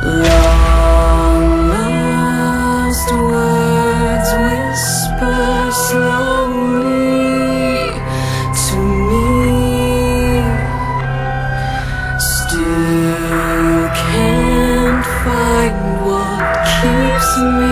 Long lost words whisper slowly to me. Still can't find what keeps me